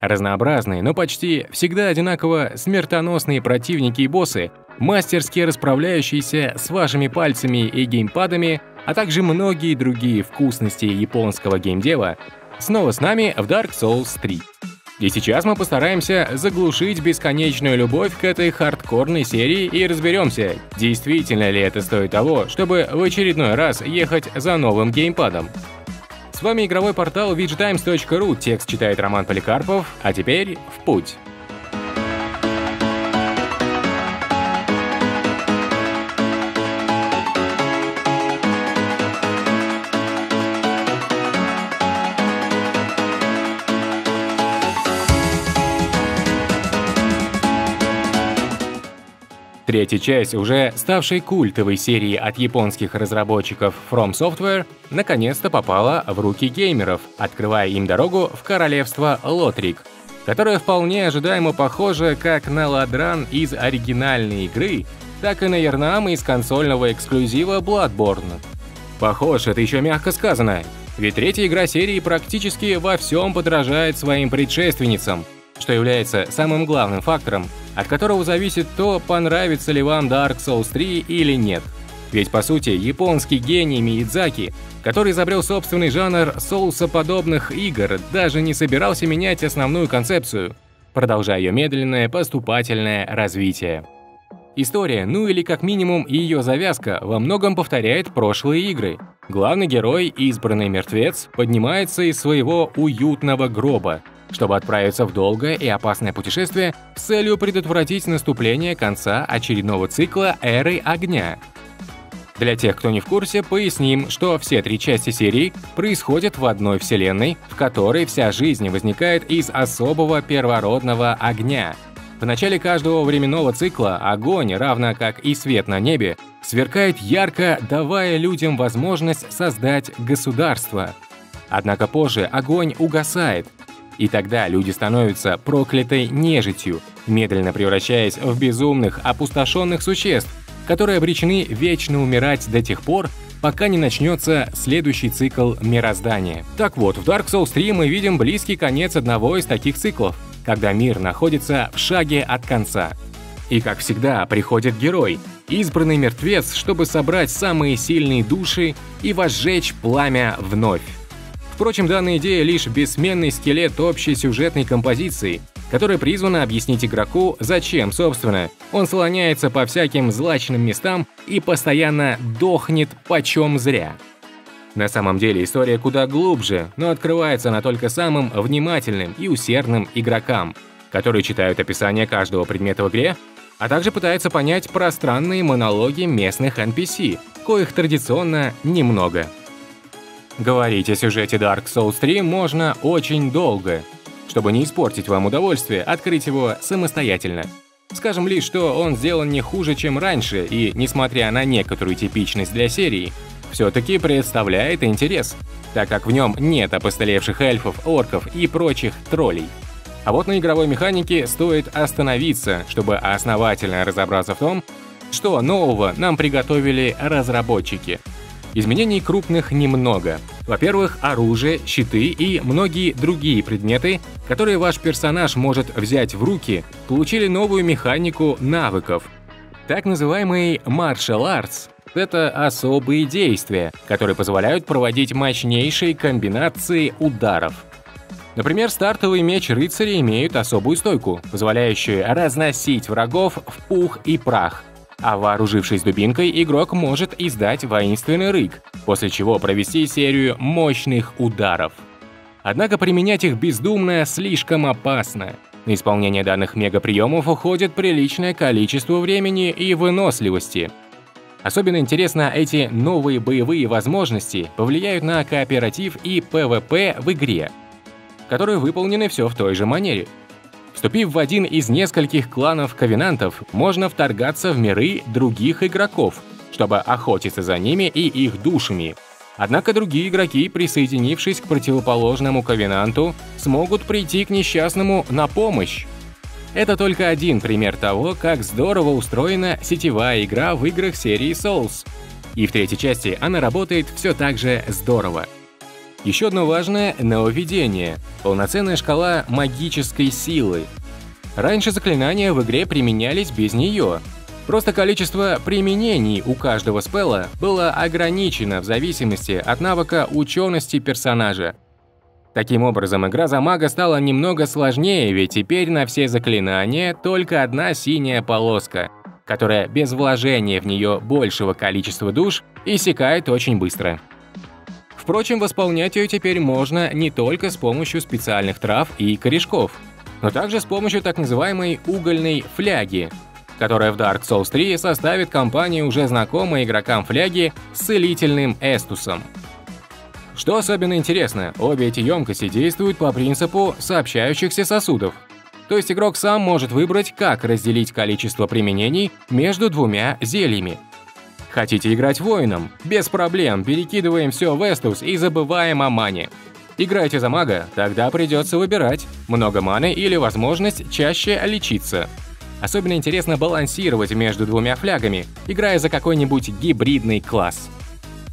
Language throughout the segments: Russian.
Разнообразные, но почти всегда одинаково смертоносные противники и боссы, мастерски расправляющиеся с вашими пальцами и геймпадами, а также многие другие вкусности японского геймдева, снова с нами в Dark Souls 3. И сейчас мы постараемся заглушить бесконечную любовь к этой хардкорной серии и разберемся, действительно ли это стоит того, чтобы в очередной раз ехать за новым геймпадом. С вами игровой портал VGTimes.ru, текст читает Роман Поликарпов, а теперь в путь. Третья часть, уже ставшей культовой серии от японских разработчиков From Software, наконец-то попала в руки геймеров, открывая им дорогу в королевство Лотрик, которое вполне ожидаемо похоже как на ладран из оригинальной игры, так и на Ярнам из консольного эксклюзива Bloodborne. Похож, это еще мягко сказано, ведь третья игра серии практически во всем подражает своим предшественницам, что является самым главным фактором, от которого зависит то, понравится ли вам Dark Souls 3 или нет. Ведь по сути, японский гений Миядзаки, который изобрел собственный жанр соусоподобных игр, даже не собирался менять основную концепцию, продолжая ее медленное поступательное развитие. История, ну или как минимум ее завязка, во многом повторяет прошлые игры. Главный герой, избранный мертвец, поднимается из своего уютного гроба, чтобы отправиться в долгое и опасное путешествие с целью предотвратить наступление конца очередного цикла Эры Огня. Для тех, кто не в курсе, поясним, что все три части серии происходят в одной вселенной, в которой вся жизнь возникает из особого первородного огня. В начале каждого временного цикла огонь, равно как и свет на небе, сверкает ярко, давая людям возможность создать государство. Однако позже огонь угасает, и тогда люди становятся проклятой нежитью, медленно превращаясь в безумных, опустошенных существ, которые обречены вечно умирать до тех пор, пока не начнется следующий цикл мироздания. Так вот, в Dark Souls 3 мы видим близкий конец одного из таких циклов, когда мир находится в шаге от конца. И как всегда, приходит герой, избранный мертвец, чтобы собрать самые сильные души и возжечь пламя вновь. Впрочем, данная идея лишь бессменный скелет общей сюжетной композиции, которая призвана объяснить игроку, зачем, собственно, он слоняется по всяким злачным местам и постоянно дохнет почем зря. На самом деле история куда глубже, но открывается она только самым внимательным и усердным игрокам, которые читают описание каждого предмета в игре, а также пытаются понять пространные монологи местных NPC, коих традиционно немного. Говорить о сюжете Dark Souls 3 можно очень долго. Чтобы не испортить вам удовольствие, открыть его самостоятельно. Скажем лишь, что он сделан не хуже, чем раньше, и, несмотря на некоторую типичность для серии, все-таки представляет интерес, так как в нем нет опостылевших эльфов, орков и прочих троллей. А вот на игровой механике стоит остановиться, чтобы основательно разобраться в том, что нового нам приготовили разработчики – Изменений крупных немного. Во-первых, оружие, щиты и многие другие предметы, которые ваш персонаж может взять в руки, получили новую механику навыков. Так называемый martial arts — это особые действия, которые позволяют проводить мощнейшие комбинации ударов. Например, стартовый меч рыцаря имеют особую стойку, позволяющую разносить врагов в пух и прах, а вооружившись дубинкой, игрок может издать воинственный рык, после чего провести серию мощных ударов. Однако применять их бездумно слишком опасно. На исполнение данных мегаприемов уходит приличное количество времени и выносливости. Особенно интересно, эти новые боевые возможности повлияют на кооператив и PvP в игре, которые выполнены все в той же манере – Вступив в один из нескольких кланов ковенантов, можно вторгаться в миры других игроков, чтобы охотиться за ними и их душами. Однако другие игроки, присоединившись к противоположному ковенанту, смогут прийти к несчастному на помощь. Это только один пример того, как здорово устроена сетевая игра в играх серии Souls. И в третьей части она работает все так же здорово. Еще одно важное – нововведение – полноценная шкала магической силы. Раньше заклинания в игре применялись без нее. Просто количество применений у каждого спелла было ограничено в зависимости от навыка учености персонажа. Таким образом, игра за мага стала немного сложнее, ведь теперь на все заклинания только одна синяя полоска, которая без вложения в нее большего количества душ иссякает очень быстро. Впрочем, восполнять ее теперь можно не только с помощью специальных трав и корешков, но также с помощью так называемой угольной фляги, которая в Dark Souls 3 составит компанию уже знакомой игрокам фляги с целительным эстусом. Что особенно интересно, обе эти емкости действуют по принципу сообщающихся сосудов. То есть игрок сам может выбрать, как разделить количество применений между двумя зельями. Хотите играть воином? Без проблем, перекидываем все в эстус и забываем о мане. Играете за мага? Тогда придется выбирать, много маны или возможность чаще лечиться. Особенно интересно балансировать между двумя флягами, играя за какой-нибудь гибридный класс.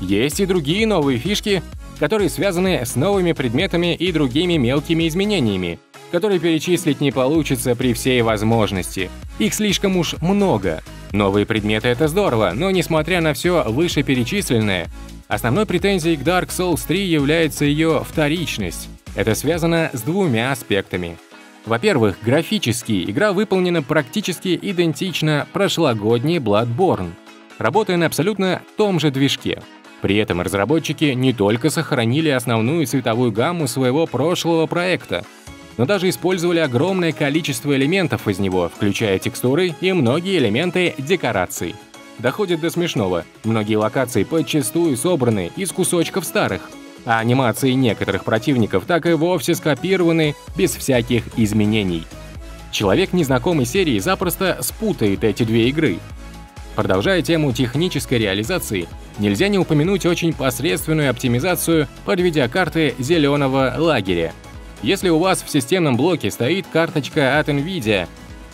Есть и другие новые фишки, которые связаны с новыми предметами и другими мелкими изменениями, которые перечислить не получится при всей возможности. Их слишком уж много. Новые предметы — это здорово, но несмотря на все вышеперечисленное, основной претензией к Dark Souls 3 является ее вторичность. Это связано с двумя аспектами. Во-первых, графически игра выполнена практически идентично прошлогодней Bloodborne, работая на абсолютно том же движке. При этом разработчики не только сохранили основную цветовую гамму своего прошлого проекта, но даже использовали огромное количество элементов из него, включая текстуры и многие элементы декораций. Доходит до смешного. Многие локации подчастую собраны из кусочков старых, а анимации некоторых противников так и вовсе скопированы без всяких изменений. Человек незнакомой серии запросто спутает эти две игры, Продолжая тему технической реализации, нельзя не упомянуть очень посредственную оптимизацию под видеокарты зеленого лагеря. Если у вас в системном блоке стоит карточка от NVIDIA,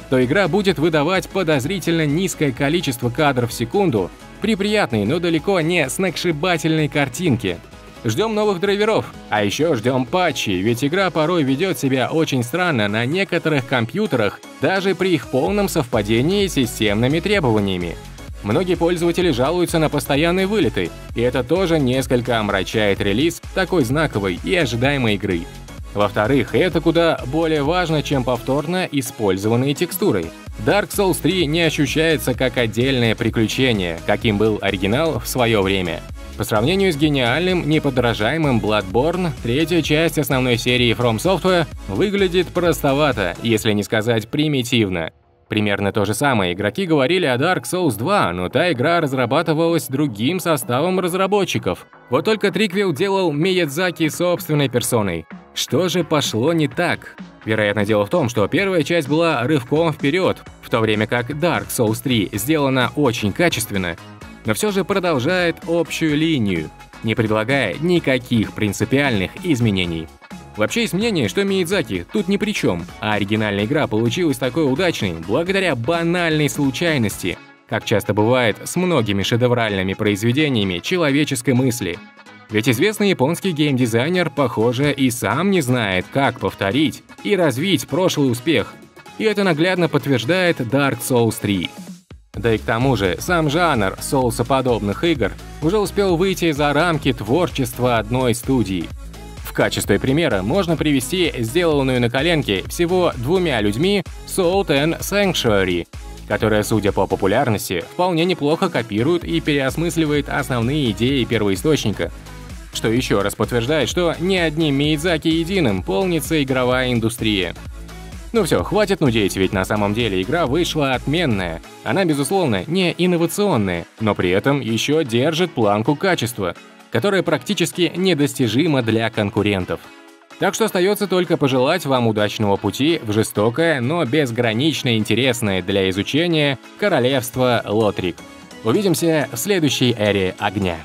то игра будет выдавать подозрительно низкое количество кадров в секунду при приятной, но далеко не сногсшибательной картинке. Ждем новых драйверов, а еще ждем патчей, ведь игра порой ведет себя очень странно на некоторых компьютерах, даже при их полном совпадении с системными требованиями. Многие пользователи жалуются на постоянные вылеты, и это тоже несколько омрачает релиз такой знаковой и ожидаемой игры. Во-вторых, это куда более важно, чем повторно использованные текстуры. Dark Souls 3 не ощущается как отдельное приключение, каким был оригинал в свое время. По сравнению с гениальным, неподражаемым Bloodborne, третья часть основной серии From Software выглядит простовато, если не сказать примитивно. Примерно то же самое игроки говорили о Dark Souls 2, но та игра разрабатывалась другим составом разработчиков. Вот только Триквилл делал Миядзаки собственной персоной. Что же пошло не так? Вероятно, дело в том, что первая часть была рывком вперед, в то время как Dark Souls 3 сделана очень качественно, но все же продолжает общую линию, не предлагая никаких принципиальных изменений. Вообще есть мнение, что Миядзаки тут ни при чем, а оригинальная игра получилась такой удачной благодаря банальной случайности, как часто бывает с многими шедевральными произведениями человеческой мысли. Ведь известный японский геймдизайнер, похоже, и сам не знает, как повторить и развить прошлый успех. И это наглядно подтверждает Dark Souls 3. Да и к тому же, сам жанр соусоподобных игр уже успел выйти за рамки творчества одной студии – качестве примера можно привести сделанную на коленке всего двумя людьми Salt and Sanctuary, которая, судя по популярности, вполне неплохо копирует и переосмысливает основные идеи первоисточника. Что еще раз подтверждает, что не одним Миядзаки единым полнится игровая индустрия. Ну все, хватит нудеть, ведь на самом деле игра вышла отменная. Она, безусловно, не инновационная, но при этом еще держит планку качества – которая практически недостижима для конкурентов. Так что остается только пожелать вам удачного пути в жестокое, но безгранично интересное для изучения королевство Лотрик. Увидимся в следующей эре огня.